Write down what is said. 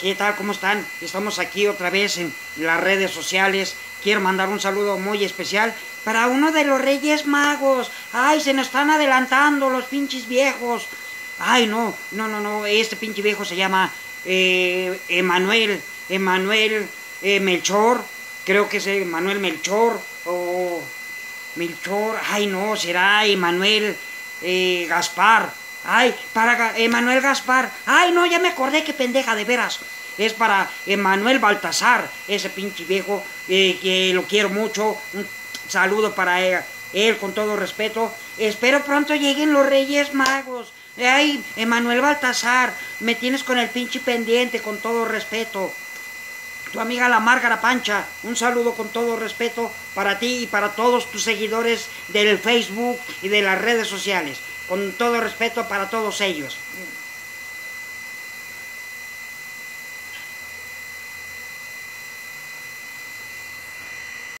¿Qué tal? ¿Cómo están? Estamos aquí otra vez en las redes sociales. Quiero mandar un saludo muy especial para uno de los Reyes Magos. Ay, se nos están adelantando los pinches viejos. Ay, no, no, no, no. Este pinche viejo se llama eh, Emanuel. Emanuel eh, Melchor. Creo que es Emanuel Melchor. O Melchor. Ay, no, será Emanuel eh, Gaspar. Ay, para Emanuel Gaspar. Ay, no, ya me acordé que pendeja, de veras. Es para Emanuel Baltasar, ese pinche viejo, eh, que lo quiero mucho. Un saludo para él, él, con todo respeto. Espero pronto lleguen los Reyes Magos. Ay, Emanuel Baltasar, me tienes con el pinche pendiente, con todo respeto. Tu amiga la Márgara Pancha, un saludo con todo respeto para ti y para todos tus seguidores del Facebook y de las redes sociales con todo respeto para todos ellos.